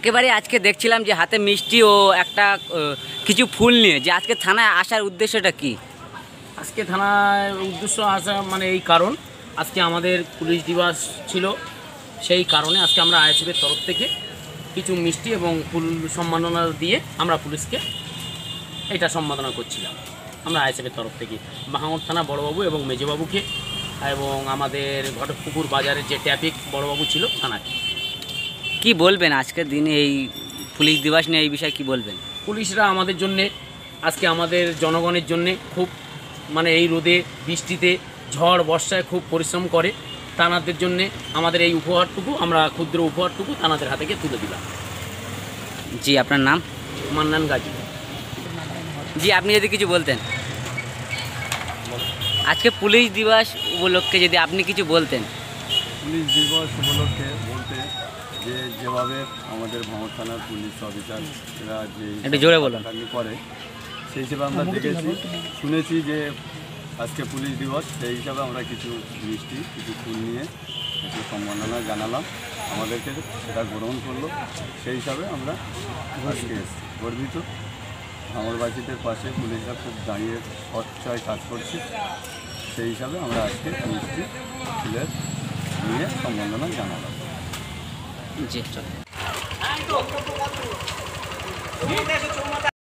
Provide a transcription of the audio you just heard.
একেবারে আজকে দেখছিলাম যে হাতে মিষ্টি ও একটা কিছু ফুল নিয়ে। যে আজকে থানায় আসার উদ্দেশ্যটা কি? আজকে থানায় উদ্দেশ্য আসা মানে এই কারণ। আজকে আমাদের পুলিশ দিবস ছিল সেই কারণে আজকে আমরা আইএসএফের তরফ থেকে কিছু মিষ্টি এবং ফুল সম্মাননা দিয়ে আমরা পুলিশকে এটা সম্মাননা করছিলাম। আমরা আইএসএফের তরফ থেকে। বাহামর থানা বড়বাবু এবং মেজবাবুকে এবং আমাদের ঘটকপুকুর বাজারের যে ট্যাপিক বড়বাবু ছিল থানাকে। কি বলবেন আজকের দিনে এই পুলিশ দিবস নিয়ে এই বিষয়ে কি বলবেন? পুলিশরা আমাদের জন্যে আজকে আমাদের জনগণের জন্যে খুব মানে এই রোদে বৃষ্টিতে ঝড় বর্ষায় খুব পরিশ্রম করে। তানাদের জন্যে আমাদের এই উপহারটুকু আমরা ক্ষুদ্র উপহারটুকু তানাদের হাতে গিয়ে তুলে দিলাম। জি আপনার নাম? মান্নান গাজী। জি আপনি যদি কিছু বলতেন। আজকে পুলিশ দিবস উপলক্ষে যদি আপনি কিছু বলতেন। পুলিশ দিবস উপলক্ষে বলতে যে যেভাবে আমাদের ভাঙর থানার পুলিশ অফিসার এরা যে জোরে করে সেই হিসেবে আমরা দেখেছি শুনেছি যে আজকে পুলিশ দিবস সেই হিসাবে আমরা কিছু মিষ্টি কিছু ফুল নিয়ে কিছু সম্মাননা জানালাম। আমাদেরকে সেটা গ্রহণ করল। সেই হিসাবে আমরা আজকে। গর্বিত। ভাঙরবাসীদের পাশে পুলিশরা খুব দাঁড়িয়ে সচ্ছয় কাজ করছে। সেই হিসাবে আমরা আজকে মিষ্টি ফুলের নিয়ে সম্বর্ধনা জানালাম। Gdzie wczoraj?